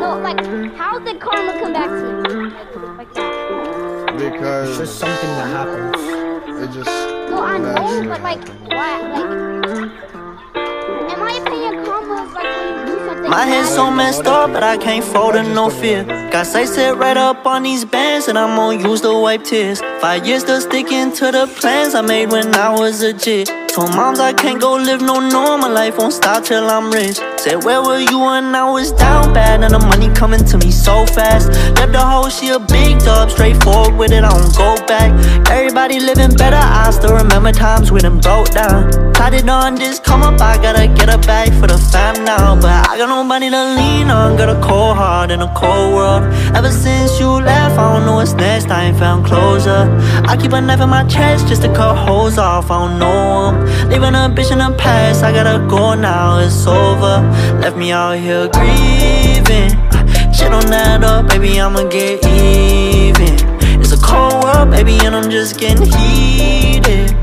no, like, how did karma come back to you? Like, like that. Because It's just something that happens. it just. No, I know, shit but like, happened. why? Like, in my opinion, karma is like when you do something. My head's so messed up, but I can't fold in no fear. Got sights set right up on these bands, and I'm gonna use to wipe tears. Five years still sticking to the plans I made when I was a jit. Told moms I can't go live no normal life, won't stop till I'm rich. Said, Where were you when I was down bad? And the money coming to me so fast. Left the hoe, she a big dub, straightforward with it, I don't go back. Everybody living better, I still remember times we done broke down. It on this come up, I gotta get a bag for the fam now. But I got no money to lean on, got a cold heart in a cold world. Ever since you left, I don't know what's next, I ain't found closure. I keep a knife in my chest just to cut holes off, I don't know 'em. Leaving a bitch in the past, I gotta go now, it's over. Left me out here grieving. Shit don't add up, baby, I'ma get even. It's a cold world, baby, and I'm just getting heated.